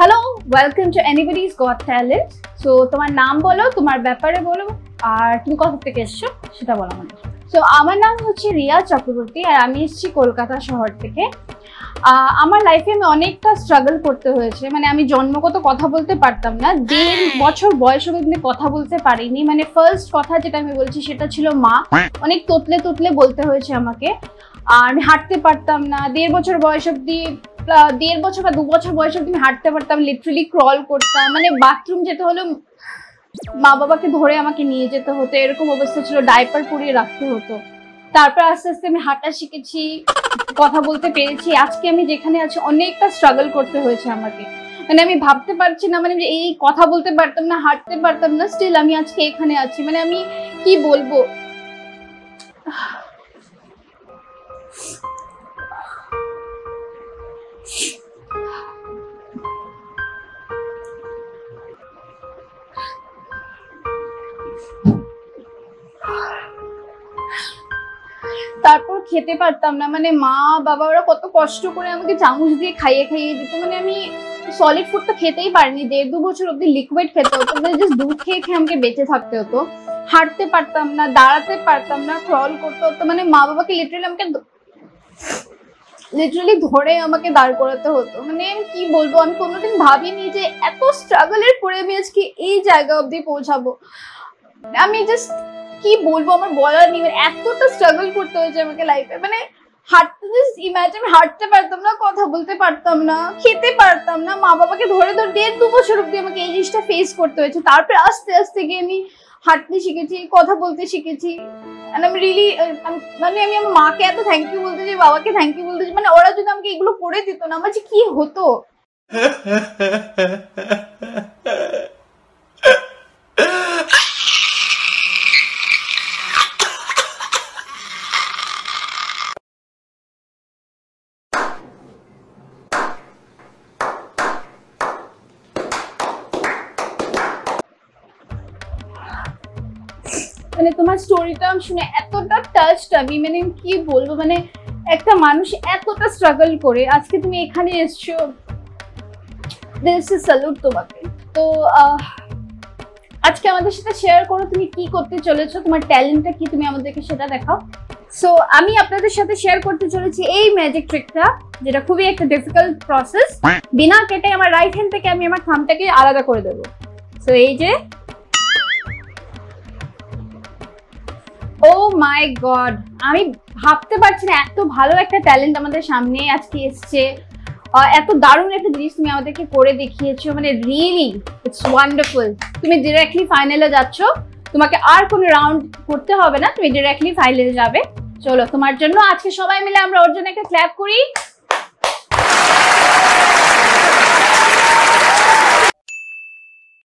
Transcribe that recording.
Hello welcome to anybody's got talent so তোমার নাম বলো তোমার ব্যাপারে বলো আর তুমি কোথা থেকে এসছো সেটা বলো আমাকে সো আমার নাম হচ্ছে রিয়া চক্রবর্তী আর আমি এসেছি কলকাতা শহর থেকে। আমার লাইফে আমি অনেকটা স্ট্রাগল করতে হয়েছে মানে আমি জন্মগত কথা বলতে পারতাম না দেড় বছর বয়স অবধি কথা বলতে পারিনি। মানে ফার্স্ট কথা যেটা আমি বলছি সেটা ছিল মা। অনেক তোতলে তোতলে বলতে হয়েছে আমাকে। আর আমি হাঁটতে পারতাম না দেড় বছর বয়স অব্দি আহ, দেড় বছর বা দু বছর বয়স আমি হাঁটতে পারতাম লিটারালি ক্রল করতাম। মানে বাথরুম যেতে হলো মা বাবাকে ধরে আমাকে নিয়ে যেতে হতো, এরকম অবস্থা ছিল ডাইপার পরিয়ে রাখতে হতো। তারপর আস্তে আস্তে আমি হাঁটা শিখেছি, কথা বলতে পেরেছি। আজকে আমি যেখানে আছি, অনেকটা স্ট্রাগল করতে হয়েছে আমাকে। মানে আমি ভাবতে পারছি না মানে এই কথা বলতে পারতাম না, হাঁটতে পারতাম না স্টিল আমি আজকে এখানে আছি। মানে আমি কি বলব? তারপর খেতে পারতাম না। মানে মা, বাবা ওরা কত কষ্ট করে আমাকে চামচ দিয়ে খাইয়ে খাইয়ে দিত। মানে আমি সলিড ফুড তো খেতেই পারিনি। দেড় দু বছর অব্দি লিকুইড খেতে হতো। মানে জাস্ট দুধ খেয়ে খেয়ে আমাকে বেঁচে থাকতে হতো। হাঁটতে পারতাম না, দাঁড়াতে পারতাম না ক্রল করতে হতো। মানে মা বাবাকে লিটারালি আমাকে লিটারালি ধরে আমাকে দাঁড় করাতে হতো। মানে আমি কি বলব? আমি কোনোদিন ভাবিনি যে এত স্ট্রাগলের পরে আমি আজকে এই জায়গা অব্দি পৌঁছাবো। আমি জাস্ট কি বলব, আমার বলার নেই মানে এতটা স্ট্রাগল করতে হয়েছে আমাকে লাইফে মানে হাঁটতে জাস্ট ইম্যাজিন হাঁটতে পারতাম না, কথা বলতে পারতাম না, খেতে পারতাম না মা বাবাকে ধরে ধরে দেড় দু বছর অব্দি আমাকে এই জিনিসটা ফেস করতে হয়েছে। তারপরে আস্তে আস্তে গিয়ে আমি হাঁটতে শিখেছি, কথা বলতে শিখেছি। And আমি রিলি মানে আমি আমার মাকে এত থ্যাংক ইউ বলতে চাই, বাবাকে থ্যাংক ইউ বলতে চাই মানে ওরা যদি আমাকে এগুলো করে দিত না, আমার যে কি হতো? মানে তোমার স্টোরিটা শুনে এতটা টাচড আমি মানে কি বলব? মানে একটা মানুষ এতটা স্ট্রাগল করে আজকে তুমি এখানে এসছো স্যালুট তোমাকে। তো আজকে আমাদের সাথে শেয়ার করো তুমি কি করতে চলেছো তোমার ট্যালেন্টটা কি তুমি আমাদেরকে সেটা দেখাও। সো আমি আপনাদের সাথে শেয়ার করতে চলেছি এই ম্যাজিক ট্রিকটা যেটা খুবই একটা ডিফিকাল্ট প্রসেস বিনা কেটে আমার রাইট হ্যান্ড থেকে আমি আমার থামটাকে আলাদা করে দেবো। সো এই যে ও মাই গড আমি ভাবতে পারছি না, এত ভালো একটা ট্যালেন্ট আমাদের সামনে আজকে এসছে। এত দারুণ একটা জিনিস তুমি আমাদেরকে করে দেখিয়েছো মানে রিয়েলি ইটস ওয়ান্ডারফুল তুমি ডিরেক্টলি ফাইনালে যাচ্ছ, তোমাকে আর কোনো রাউন্ড করতে হবে না, তুমি ডিরেক্টলি ফাইনালে যাবে। চলো, তোমার জন্য আজকে সবাই মিলে আমরা ওর জন্য একটা ক্ল্যাপ করি।